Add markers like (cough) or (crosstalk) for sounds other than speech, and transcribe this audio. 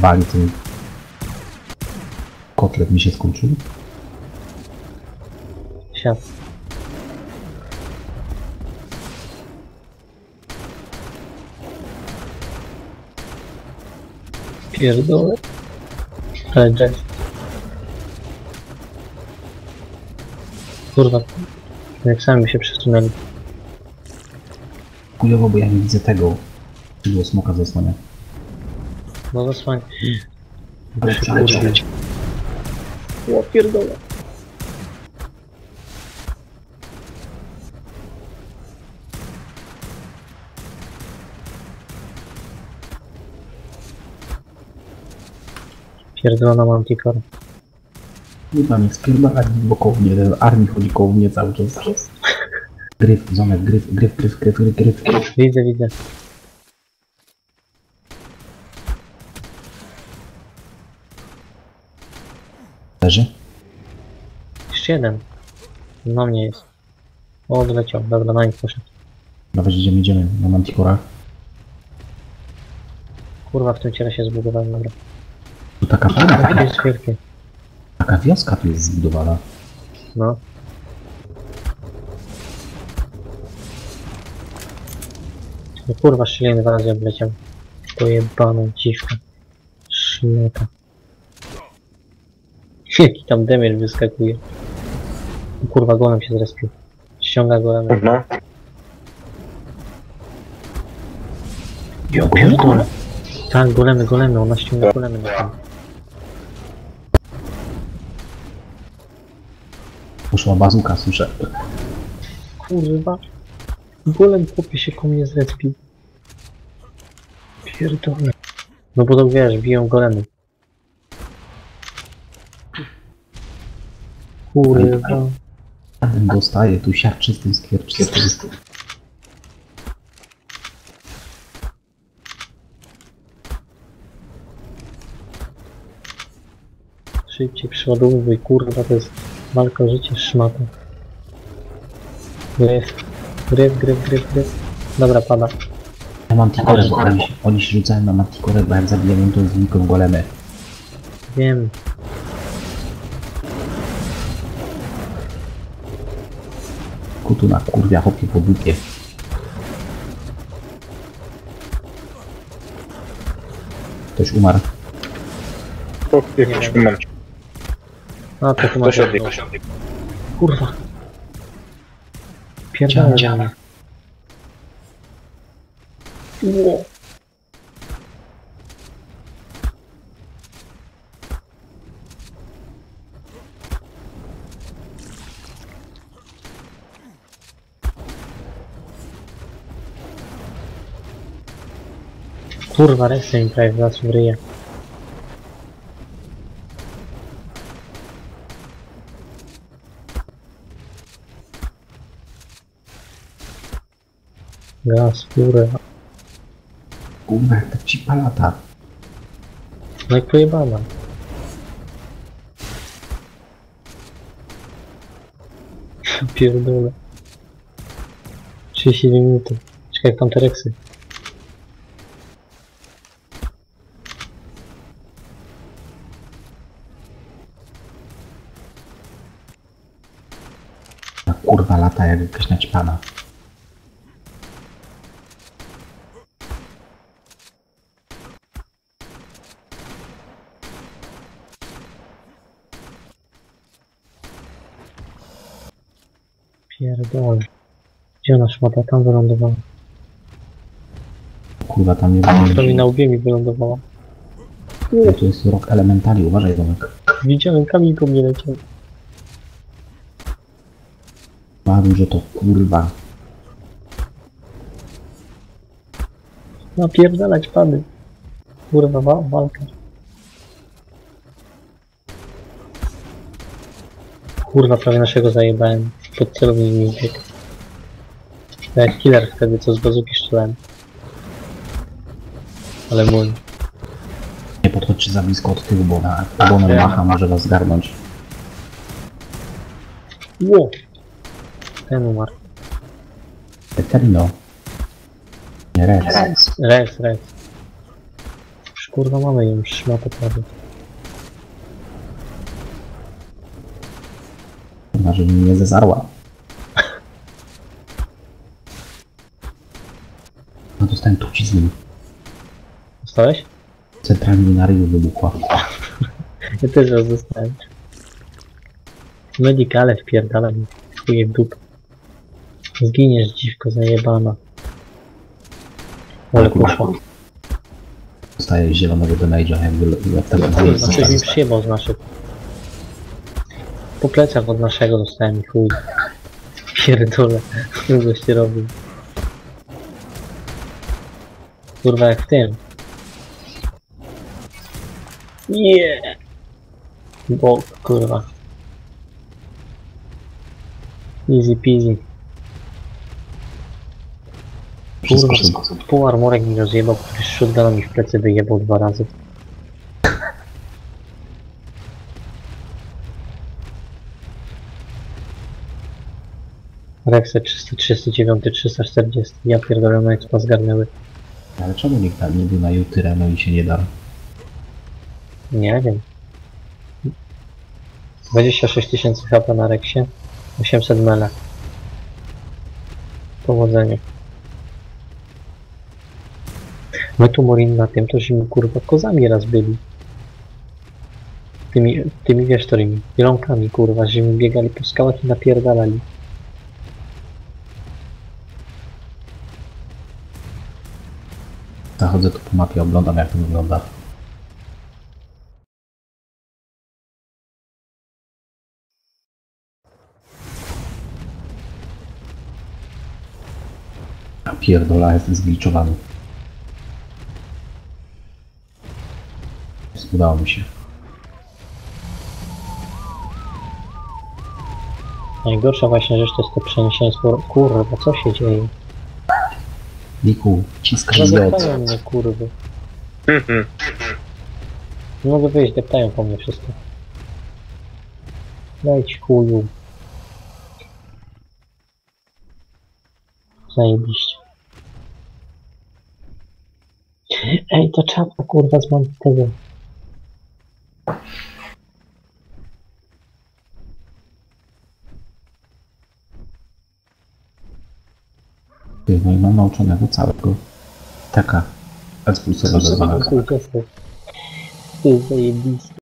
wali ten kotlet mi się skończył. Siad. Pierdolę. Ale jazz. Kurwa. Jak sami się przesunęli. Chujowo, bo ja nie widzę tego. Czego smoka zasłania. No zasłań. Ale przeleciał. O pierdolę. Pierdolona Manticore. Chyba mnie spierdala bo koło mnie, ten armii chodzi koło mnie cały czas. Gryf, zomek, gryf, gryf, gryf, gryf, gryf, gryf, gryf. Widzę, widzę. Leży? Jeszcze jeden. No mnie jest. O, odleciał. Dobra, na nich poszedł. Dawać idziemy, idziemy na Manticorach. Kurwa, w tym ciele się zbudowałem, dobra. Tu taka fajna, To taka, jest wielkie. taka wioska tu jest zbudowana. No. No kurwa, szczeliny dwa razy obleciał. Pojebaną dziwkę. Szmeta. (laughs) Jaki tam demir wyskakuje. Kurwa, golem się zrespił. Ściąga golem. No. Ja Pierdolę. Tak, golemy, golemy, ona ściąga golemy na tym. Poszła bazuka, słyszę. Kurwa. Golem chłopie się ko mnie zrespił. Pierdolę. No bo to wiesz, biją golemy. Kurwa. Ten dostaje tu siarczystym, skierczystym. Szybciej przeładowuj, kurwa, to jest walka o życie szmata. Gryf, gryf, gryf, gryf, gryf. Dobra, pada. Na Manticore, bo oni, się- oni się rzucają na Manticore, bo jak zabijają to znikną golemy. Wiem. Kutu na kurwia, hopie po dupie. Ktoś umarł. O, jakiś mam. A, to chyba... Ktoś odbiegł. Kurwa. Pierdolę Działa, mnie. Ło. Kurwa, resztę mi prawie wlazł w. Gaz, kurwa. Kurwa, jak ta cipa lata. No i pojebana. Pierdolę. 32 minuty. Czekaj, jak tam te reksy. Kurwa lata jak jakaś naćpana. Pierdolę. Gdzie ona szmata? Tam wylądowała. Kurwa, tam nie To mi na łbie mi wylądowała. będzie. To jest rok elementali, uważaj domek. Widziałem, kamień po mnie leciał. Mam, że to kurwa. Napierdalać pany. Kurwa, wa walka. Kurwa, prawie naszego zajebałem. Pod celownik mi biegł. Jak killer wtedy, co z bazuki strzelałem. Ale mój. Nie podchodźcie za blisko od tyłu, bo na ogonem macha może was zgarnąć. Ło! Ten umarł. Eterino. Nie Rex. Res, res. Kurwa mamy ją szmatę prawie. Chyba, żeby mnie nie zezarła. No dostałem trucizny. Dostałeś? Centralnie na ryju wybuchła. Ja też raz dostałem. Medikale wpierdala mi. Chuje w dupę. Zginiesz dziwko zajebana. Ale poszło. Dostaję zielonego damage'a, jak, wy- jak tego Kurwa, coś mi przyjebał z naszych. Po plecach od naszego dostałem i chuj. Pierdolę. Co goście robił. Kurwa jak w tym. Nie. Bo kurwa. Easy peasy. Wszystko, Kurwa, wszystko. pół armorek mi rozjebał, który shotguna mi w plecy wyjebał dwa razy. Rexe 339, 340. Ja pierdolę, no expa zgarnęły. Ale czemu nikt tam nie był na Jutyreno i się nie da? Nie wiem. 26 tysięcy HP na Rexie. 800 mele. Powodzenia. My tu Morin na tym, to żeśmy kurwa kozami raz byli. Tymi, tymi wiesz, którymi? Wieląkami kurwa, żeśmy biegali po skałach i napierdalali. Zachodzę tu po mapie, oglądam jak to wygląda. A pierdola, jestem zgliczowany. Udało mi się. Najgorsza właśnie rzecz to jest to przeniesienie z Kurwa, co się dzieje? Niku, ciskaj Z. Zadeptają mnie kurwy. Mhm. Nie mogę wyjść, deptają po mnie wszystko. Dajcie chuju. Zajebiście. Ej, to czapka kurwa z mam tego. Ty, No i mam nauczonego całego. Taka ekspulsowa Co zezwolona. to